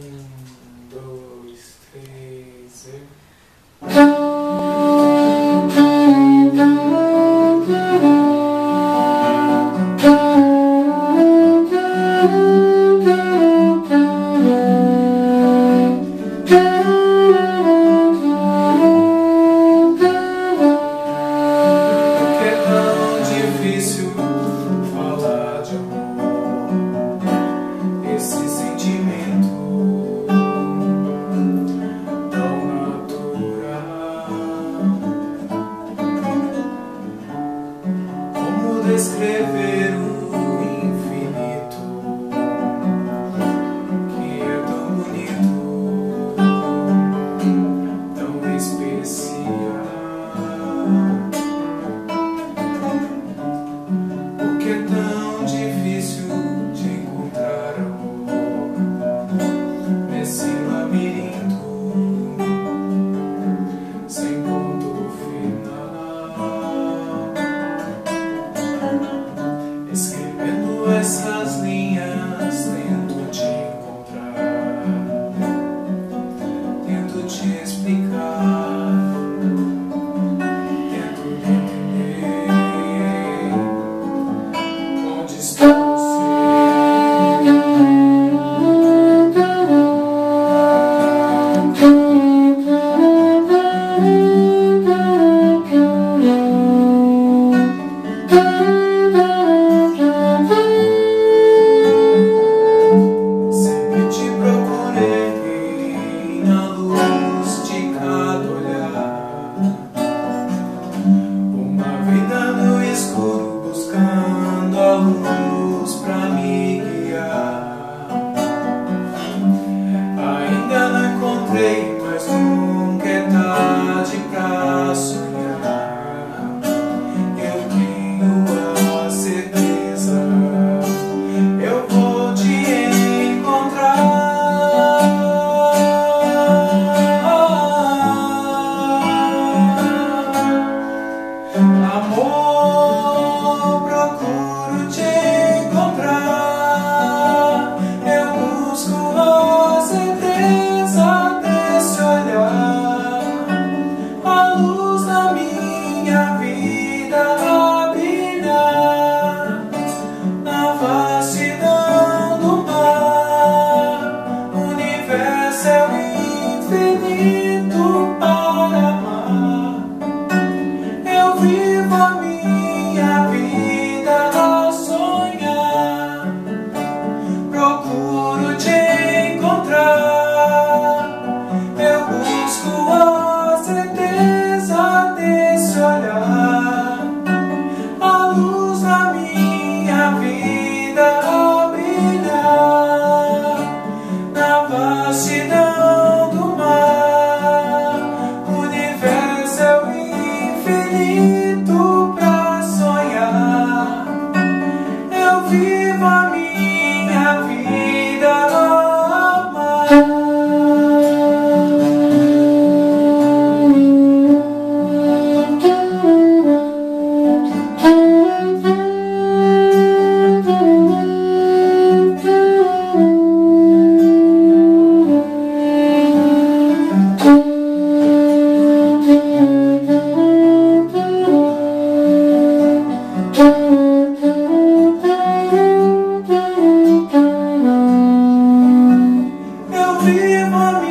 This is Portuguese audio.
Um, dois, três e. descrever te explicar. Tento entender onde está. give me.